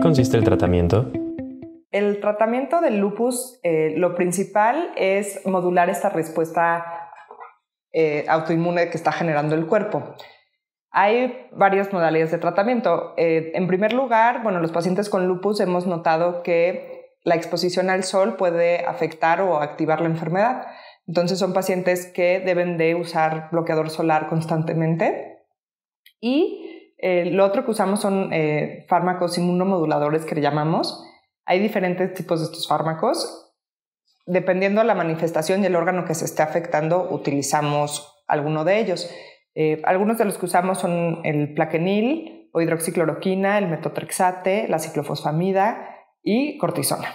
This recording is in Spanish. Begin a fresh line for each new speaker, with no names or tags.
consiste el tratamiento?
El tratamiento del lupus, eh, lo principal es modular esta respuesta eh, autoinmune que está generando el cuerpo. Hay varias modalidades de tratamiento. Eh, en primer lugar, bueno, los pacientes con lupus hemos notado que la exposición al sol puede afectar o activar la enfermedad. Entonces son pacientes que deben de usar bloqueador solar constantemente. Y lo otro que usamos son fármacos inmunomoduladores que le llamamos, hay diferentes tipos de estos fármacos. Dependiendo de la manifestación y el órgano que se esté afectando, utilizamos alguno de ellos. Eh, algunos de los que usamos son el plaquenil o hidroxicloroquina, el metotrexate, la ciclofosfamida y cortisona.